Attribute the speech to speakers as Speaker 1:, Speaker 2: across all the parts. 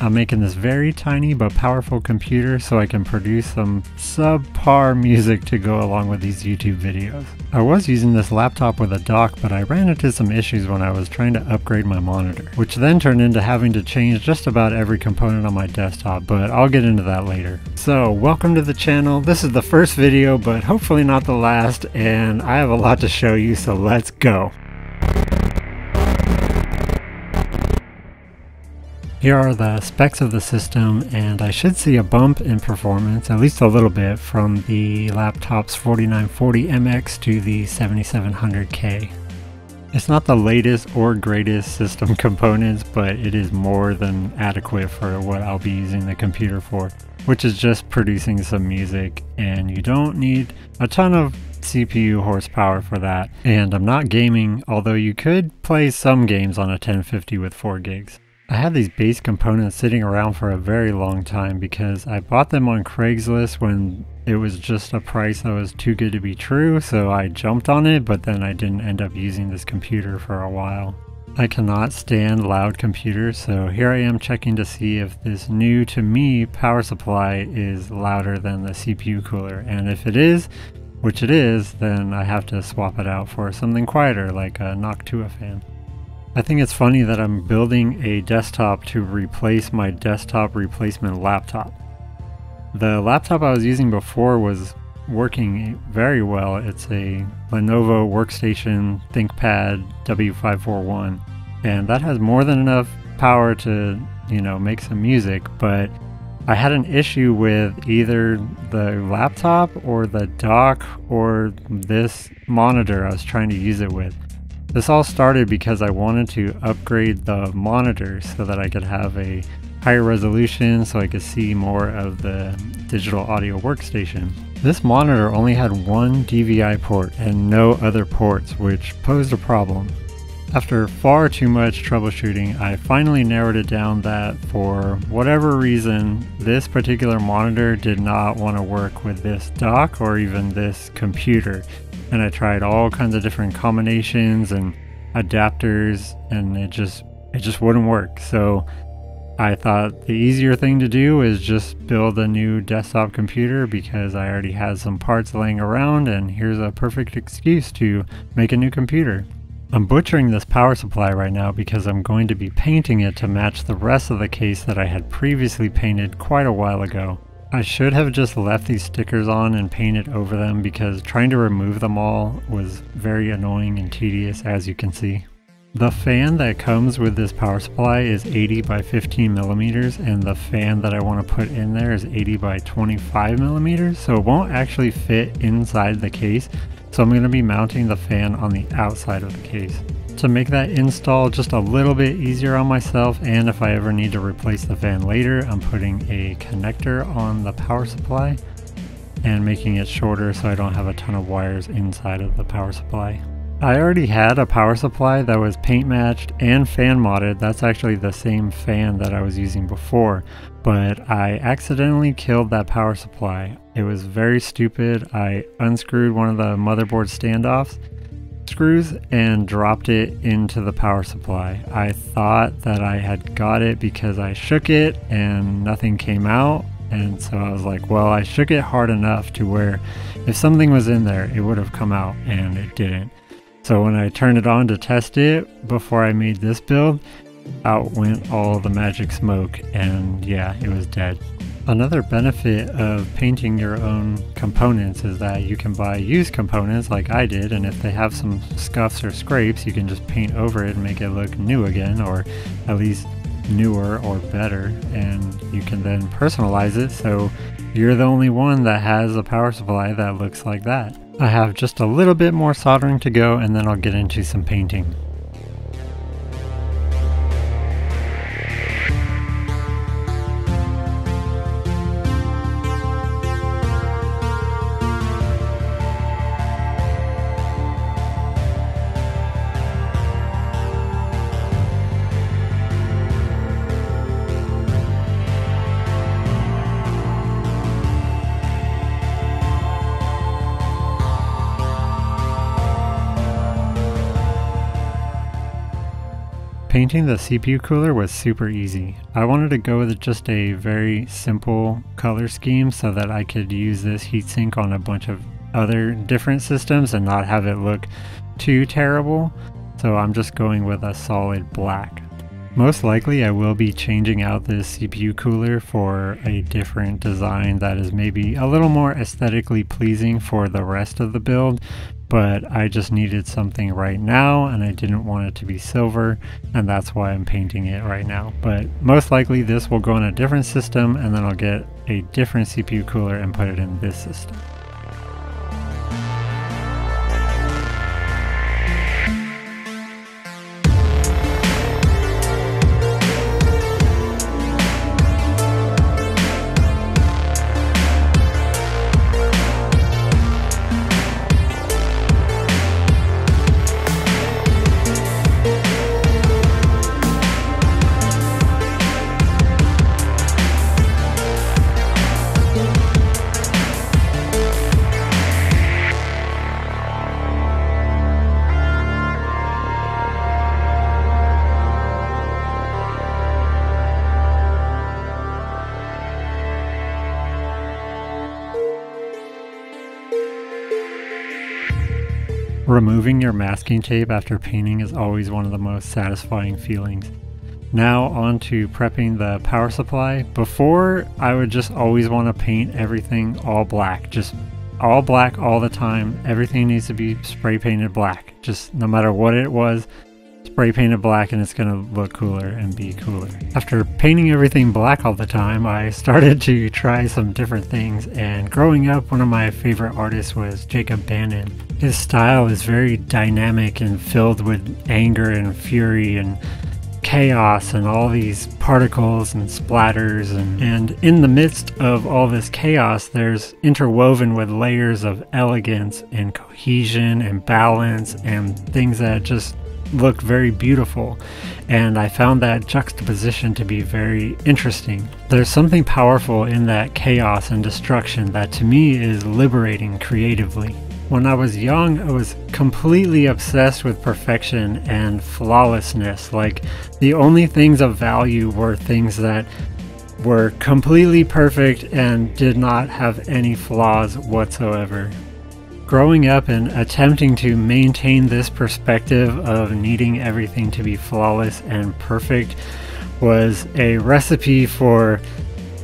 Speaker 1: I'm making this very tiny but powerful computer so I can produce some subpar music to go along with these YouTube videos. I was using this laptop with a dock but I ran into some issues when I was trying to upgrade my monitor, which then turned into having to change just about every component on my desktop, but I'll get into that later. So welcome to the channel. This is the first video but hopefully not the last and I have a lot to show you so let's go. Here are the specs of the system and I should see a bump in performance, at least a little bit, from the laptop's 4940MX to the 7700K. It's not the latest or greatest system components, but it is more than adequate for what I'll be using the computer for, which is just producing some music and you don't need a ton of CPU horsepower for that. And I'm not gaming, although you could play some games on a 1050 with 4 gigs. I had these base components sitting around for a very long time because I bought them on Craigslist when it was just a price that was too good to be true, so I jumped on it, but then I didn't end up using this computer for a while. I cannot stand loud computers, so here I am checking to see if this new to me power supply is louder than the CPU cooler, and if it is, which it is, then I have to swap it out for something quieter like a Noctua fan. I think it's funny that I'm building a desktop to replace my desktop replacement laptop. The laptop I was using before was working very well. It's a Lenovo Workstation ThinkPad W541 and that has more than enough power to, you know, make some music, but I had an issue with either the laptop or the dock or this monitor I was trying to use it with. This all started because I wanted to upgrade the monitor so that I could have a higher resolution so I could see more of the digital audio workstation. This monitor only had one DVI port and no other ports, which posed a problem. After far too much troubleshooting, I finally narrowed it down that for whatever reason, this particular monitor did not want to work with this dock or even this computer and I tried all kinds of different combinations and adapters and it just it just wouldn't work. So I thought the easier thing to do is just build a new desktop computer because I already had some parts laying around and here's a perfect excuse to make a new computer. I'm butchering this power supply right now because I'm going to be painting it to match the rest of the case that I had previously painted quite a while ago. I should have just left these stickers on and painted over them because trying to remove them all was very annoying and tedious as you can see. The fan that comes with this power supply is 80 by 15 millimeters and the fan that I want to put in there is 80 by 25 millimeters so it won't actually fit inside the case so I'm going to be mounting the fan on the outside of the case to make that install just a little bit easier on myself and if I ever need to replace the fan later I'm putting a connector on the power supply and making it shorter so I don't have a ton of wires inside of the power supply. I already had a power supply that was paint matched and fan modded. That's actually the same fan that I was using before, but I accidentally killed that power supply. It was very stupid. I unscrewed one of the motherboard standoffs screws and dropped it into the power supply. I thought that I had got it because I shook it and nothing came out. And so I was like, well, I shook it hard enough to where if something was in there, it would have come out and it didn't. So when I turned it on to test it before I made this build, out went all the magic smoke and yeah, it was dead. Another benefit of painting your own components is that you can buy used components like I did and if they have some scuffs or scrapes you can just paint over it and make it look new again or at least newer or better and you can then personalize it so you're the only one that has a power supply that looks like that. I have just a little bit more soldering to go and then I'll get into some painting. Painting the CPU cooler was super easy. I wanted to go with just a very simple color scheme so that I could use this heatsink on a bunch of other different systems and not have it look too terrible. So I'm just going with a solid black. Most likely I will be changing out this CPU cooler for a different design that is maybe a little more aesthetically pleasing for the rest of the build, but I just needed something right now and I didn't want it to be silver and that's why I'm painting it right now. But most likely this will go in a different system and then I'll get a different CPU cooler and put it in this system. Removing your masking tape after painting is always one of the most satisfying feelings. Now on to prepping the power supply. Before, I would just always want to paint everything all black. Just all black all the time. Everything needs to be spray painted black. Just no matter what it was, spray paint it black and it's to look cooler and be cooler. After painting everything black all the time, I started to try some different things and growing up, one of my favorite artists was Jacob Bannon. His style is very dynamic and filled with anger and fury and chaos and all these particles and splatters and, and in the midst of all this chaos there's interwoven with layers of elegance and cohesion and balance and things that just look very beautiful, and I found that juxtaposition to be very interesting. There's something powerful in that chaos and destruction that to me is liberating creatively. When I was young, I was completely obsessed with perfection and flawlessness. Like, the only things of value were things that were completely perfect and did not have any flaws whatsoever. Growing up and attempting to maintain this perspective of needing everything to be flawless and perfect was a recipe for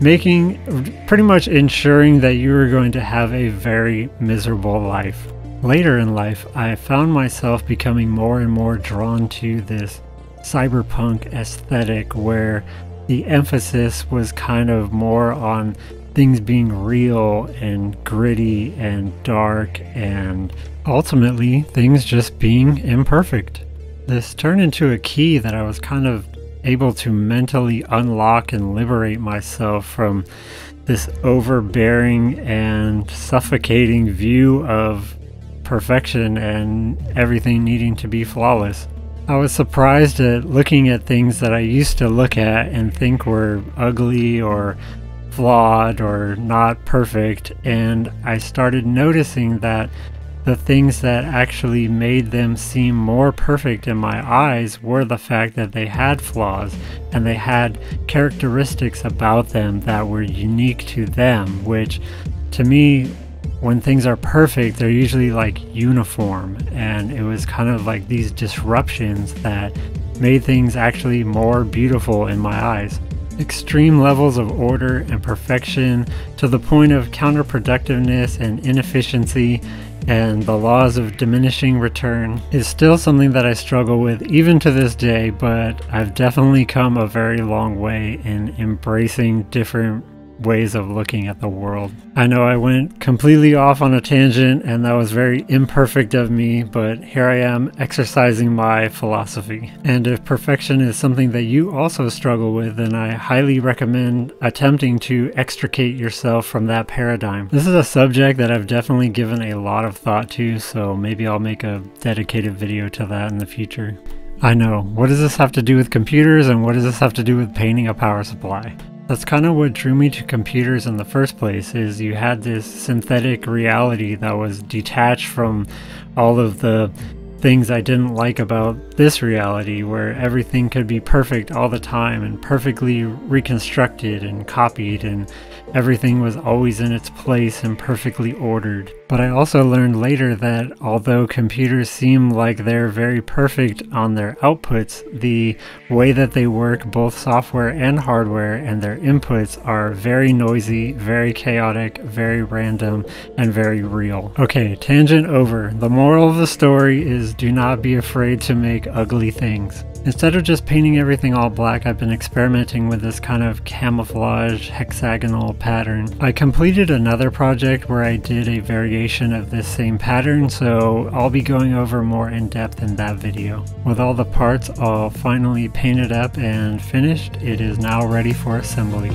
Speaker 1: making pretty much ensuring that you were going to have a very miserable life. Later in life, I found myself becoming more and more drawn to this cyberpunk aesthetic where the emphasis was kind of more on things being real and gritty and dark and ultimately things just being imperfect. This turned into a key that I was kind of able to mentally unlock and liberate myself from this overbearing and suffocating view of perfection and everything needing to be flawless. I was surprised at looking at things that I used to look at and think were ugly or flawed or not perfect, and I started noticing that the things that actually made them seem more perfect in my eyes were the fact that they had flaws and they had characteristics about them that were unique to them, which to me, when things are perfect, they're usually like uniform. And it was kind of like these disruptions that made things actually more beautiful in my eyes extreme levels of order and perfection to the point of counterproductiveness and inefficiency and the laws of diminishing return is still something that I struggle with even to this day, but I've definitely come a very long way in embracing different ways of looking at the world. I know I went completely off on a tangent and that was very imperfect of me, but here I am exercising my philosophy. And if perfection is something that you also struggle with, then I highly recommend attempting to extricate yourself from that paradigm. This is a subject that I've definitely given a lot of thought to, so maybe I'll make a dedicated video to that in the future. I know, what does this have to do with computers and what does this have to do with painting a power supply? That's kind of what drew me to computers in the first place is you had this synthetic reality that was detached from all of the things I didn't like about this reality where everything could be perfect all the time and perfectly reconstructed and copied and everything was always in its place and perfectly ordered. But I also learned later that although computers seem like they're very perfect on their outputs, the way that they work, both software and hardware, and their inputs are very noisy, very chaotic, very random, and very real. Okay, tangent over. The moral of the story is do not be afraid to make ugly things. Instead of just painting everything all black, I've been experimenting with this kind of camouflage hexagonal pattern. I completed another project where I did a variation of this same pattern, so I'll be going over more in depth in that video. With all the parts all finally painted up and finished, it is now ready for assembly.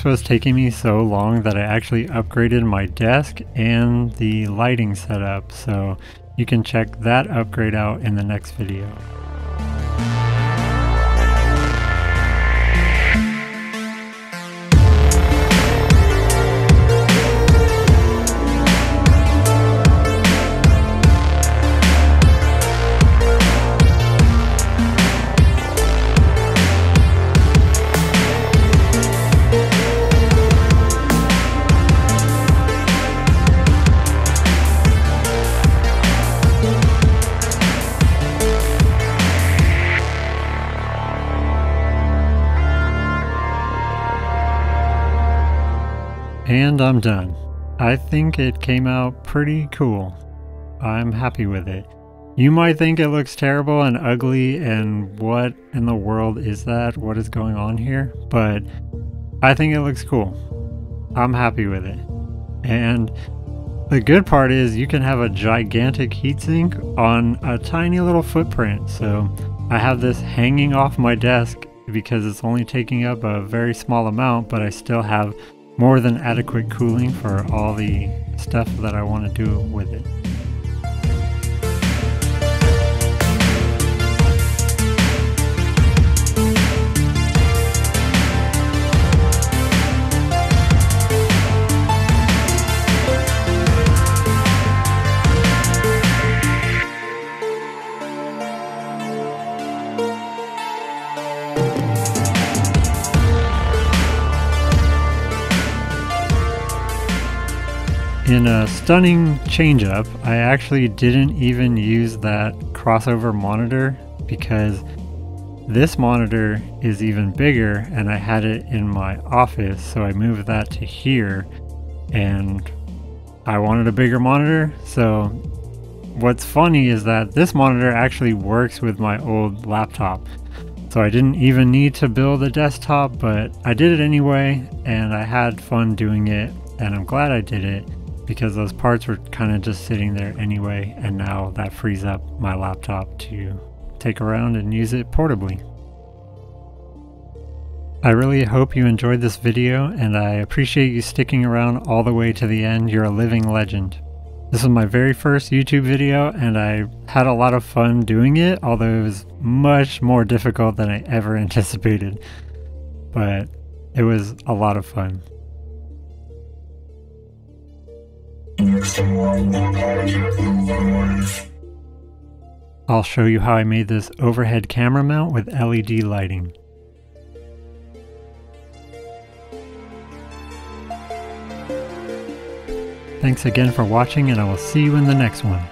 Speaker 1: This was taking me so long that I actually upgraded my desk and the lighting setup, so you can check that upgrade out in the next video. And I'm done. I think it came out pretty cool. I'm happy with it. You might think it looks terrible and ugly and what in the world is that? What is going on here? But I think it looks cool. I'm happy with it. And the good part is you can have a gigantic heatsink on a tiny little footprint. So I have this hanging off my desk because it's only taking up a very small amount, but I still have more than adequate cooling for all the stuff that I want to do with it. In a stunning change up, I actually didn't even use that crossover monitor because this monitor is even bigger and I had it in my office, so I moved that to here and I wanted a bigger monitor. So what's funny is that this monitor actually works with my old laptop. So I didn't even need to build a desktop, but I did it anyway and I had fun doing it and I'm glad I did it because those parts were kind of just sitting there anyway and now that frees up my laptop to take around and use it portably. I really hope you enjoyed this video and I appreciate you sticking around all the way to the end. You're a living legend. This is my very first YouTube video and I had a lot of fun doing it, although it was much more difficult than I ever anticipated. But it was a lot of fun. I'll show you how I made this overhead camera mount with LED lighting. Thanks again for watching and I will see you in the next one.